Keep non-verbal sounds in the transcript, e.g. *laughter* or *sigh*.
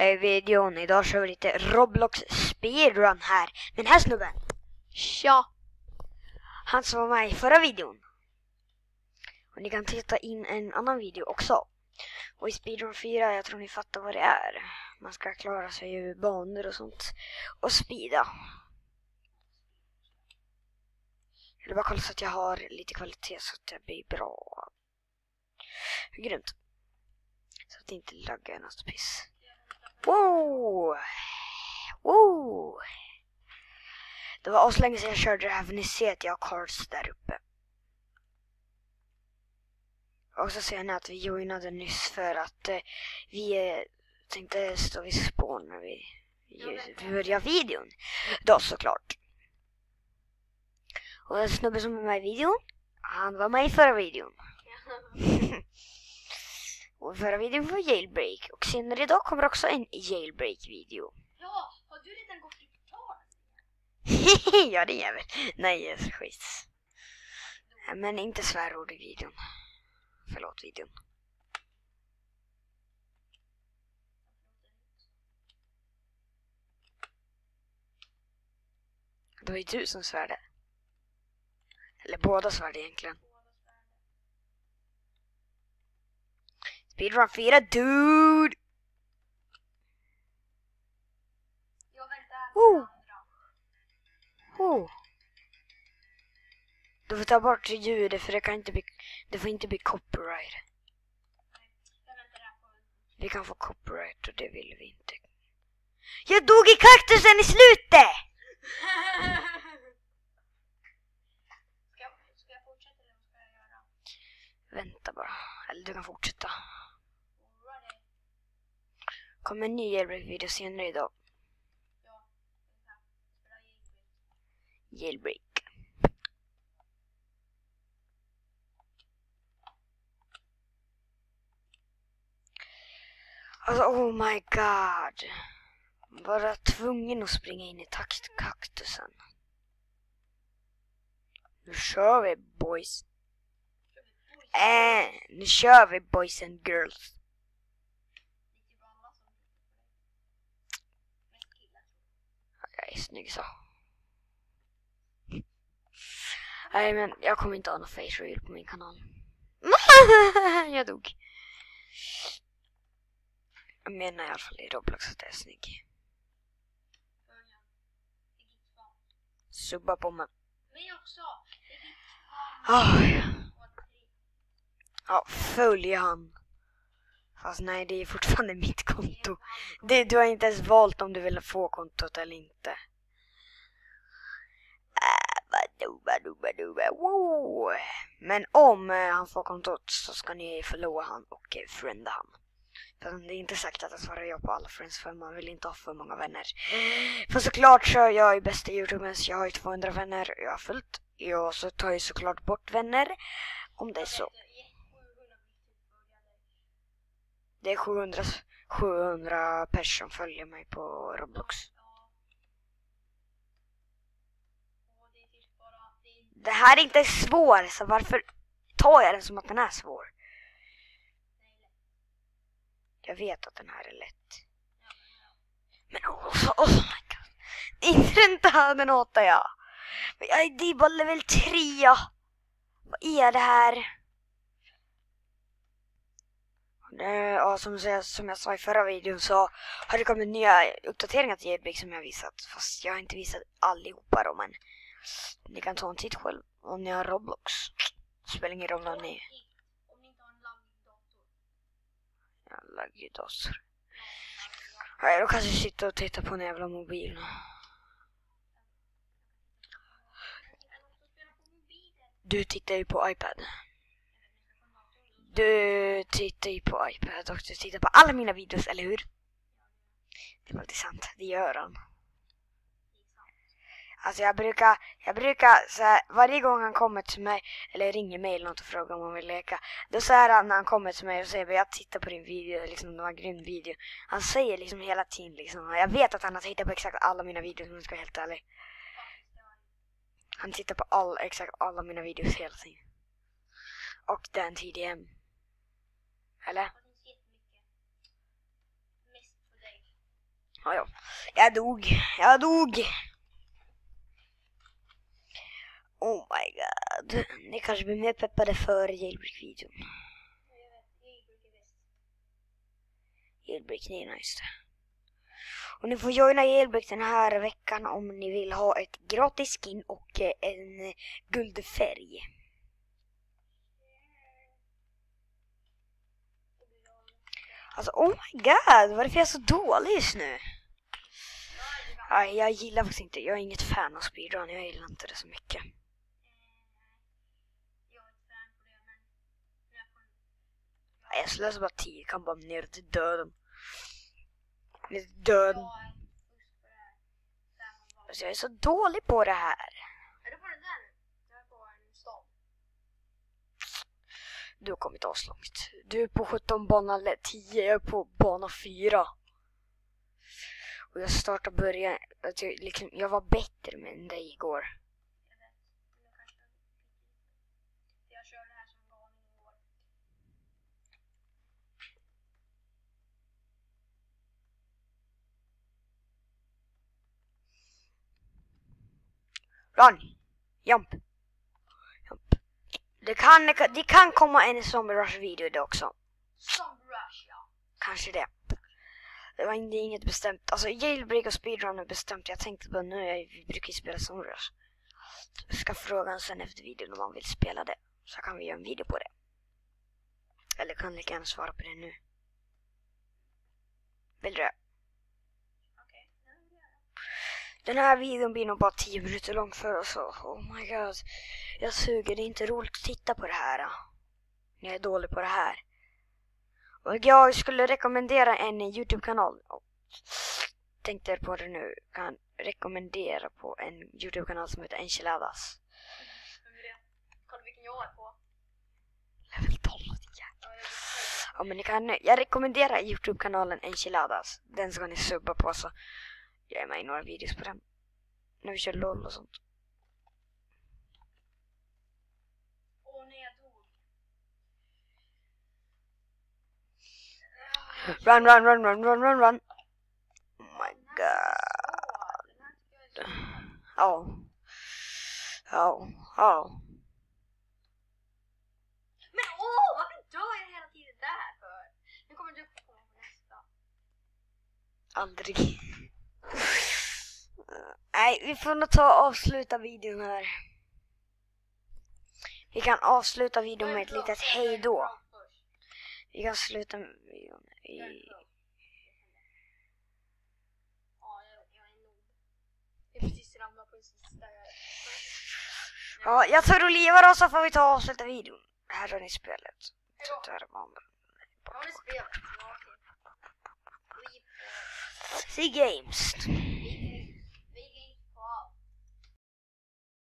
i videon. Idag kör vi lite Roblox speedrun här. Men här snubben. Tja! Han som var med i förra videon. Och ni kan titta in en annan video också. Och i speedrun 4, jag tror ni fattar vad det är. Man ska klara sig ur banor och sånt. Och speeda. Jag vill bara kolla så att jag har lite kvalitet så att det blir bra. Grymt. Så att det inte laggar något piss. Wow! Wow! Det var aslänge sedan jag körde det här för ni ser att jag har cards där uppe. Och så ser ni att vi joinade nyss för att eh, vi eh, tänkte stå vid spån när vi, börjar videon. Då såklart. Och den snubben som är med i videon, han var med i förra videon. *laughs* *laughs* och i förra videon var jailbreak och senare idag kommer också en jailbreak-video. Ja, har du redan gått i portal? *laughs* ja, det är väl. Nej, jag skit. Men inte svärord i videon. Förlåt videon. Det var ju du som svärde. Eller båda svärde egentligen. Speedrun 4, dude! Jag väntar Oh. på. Oh. Du får ta bort ljudet för det kan inte bli, det får inte bli copyright. Vi kan få copyright och det vill vi inte. Jag dog i kaktusen i slutet! ska, jag, ska jag fortsätta eller vad ska jag göra? Vänta bara. Eller du kan fortsätta. Alrighty. Kommer en ny jailbreak-video senare idag. Ja, jailbreak. Alltså oh my god. Bara tvungen att springa in i taktkaktusen. Nu kör vi boys. Äh, nu kör vi boys and girls. Lite bra alla som Mest killar. Jag är snygg så. Nej men jag kommer inte ha någon face reveal på min kanal. *laughs* jag dog. Jag menar i alla fall i Roblox att jag är snygg. Subba på mig. Mig också. Oh, ja. Ja, följ han. Fast nej, det är fortfarande *laughs* mitt konto. Det, du har inte ens valt om du vill få kontot eller inte. Äh, Men om eh, han får kontot så ska ni förlora han och eh, frienda han. För det är inte säkert att jag svarar ja på alla friends för man vill inte ha för många vänner. För såklart så är jag ju bästa youtubern så jag har ju 200 vänner. Jag har fullt. Jag så tar ju såklart bort vänner. Om det är så. Det är 700, 700 personer som följer mig på Roblox. Det här är inte svår, så varför tar jag den som att den är svår? Jag vet att den här är lätt. Men oh, oh, oh my god. Inte den där, den hatar jag. Men jag är det är bara level 3. Vad är det här? Eh, och som, jag- som jag sa i förra videon så har det kommit nya uppdateringar till Jailbreak som jag har visat. Fast jag har inte visat allihopa då, men ni kan ta en titt själv om ni har Roblox. Spelar ingen roll om ni Om ni inte har en laggig dator. har laggig dator. Nej, då kanske sitta och titta på en jävla mobil. Du tittar ju på iPad. Du tittar ju på iPad och du tittar på alla mina videos, eller hur? Det är faktiskt sant, det gör han. Alltså jag brukar, jag brukar så här, varje gång han kommer till mig eller ringer mig eller något och frågar om han vill leka. Då säger han när han kommer till mig och säger jag tittar på din video, liksom det var en grym video. Han säger liksom hela tiden liksom, jag vet att han har tittat på exakt alla mina videos om jag ska vara helt ärlig. Han tittar på all, exakt alla mina videos hela tiden. Och den tidigare. Eller? Det. Ja, ja. Jag dog. Jag dog. Oh my god. Ni kanske blir mer peppade för jailbreak-videon. Jailbreak, det är nice. Och ni får joina jailbreak den här veckan om ni vill ha ett gratis skin och eh, en guldfärg. Det blir bra. Alltså oh my god, varför är jag så dålig just nu? Aj, jag gillar faktiskt inte, jag är inget fan av speedrun, jag gillar inte det så mycket. Aj. Jag slösar bara tid, jag kan bara ner till döden. Ner till döden. Alltså jag är så dålig på det här. Är du på den där nu? Jag är på en stad. Du har kommit aslångt. Du är på 17 bana 10, jag är på bana 4. Och jag startade början, att jag, liksom, jag var bättre än dig igår. Run! Jump! Men jag kanske... Jag körde det här som en galning igår. Run! Jump! Jump. Det kan, det kan komma en Zombie Rush video idag också. Zombie Rush, ja. Kanske det. Det var inte inget bestämt. Alltså jailbreak och speedrun är bestämt. Jag tänkte bara nu, jag, brukar ju spela Zombie Rush. Jag ska fråga sen efter videon om han vill spela det. Så kan vi göra en video på det. Eller kan lika gärna svara på det nu. Vill du det? Okej. Ja, det gör jag. Den här videon blir nog bara 10 minuter lång för oss. Oh my god. Jag suger, det är inte roligt att titta på det här. Jag är dålig på det här. Och jag skulle rekommendera en Youtube-kanal. Tänkte på det nu. Kan rekommendera på en Youtube-kanal som heter Enchiladas. Vem är det? Kolla vilken jag är på. Level 12, jävlar. Ja, jag vet. Ja men ni kan, jag rekommenderar Youtube-kanalen Enchiladas. Den ska ni subba på så jag är med i några videos på den. När vi kör LOL och sånt. Åh nej, jag dog. Run, run, run, run, run, run, run. Oh my god. Ja. Ja, ja. Men åh, varför dör jag hela tiden där för? Nu kommer du på nästa. Aldrig. Nej, vi får nog ta och avsluta videon här. Vi kan avsluta videon med ett litet hej då. Vi kan sluta videon i... Ja, jag, tar och lever och så får vi ta och avsluta videon. Här har ni spelet. Hejdå. Man. Ja,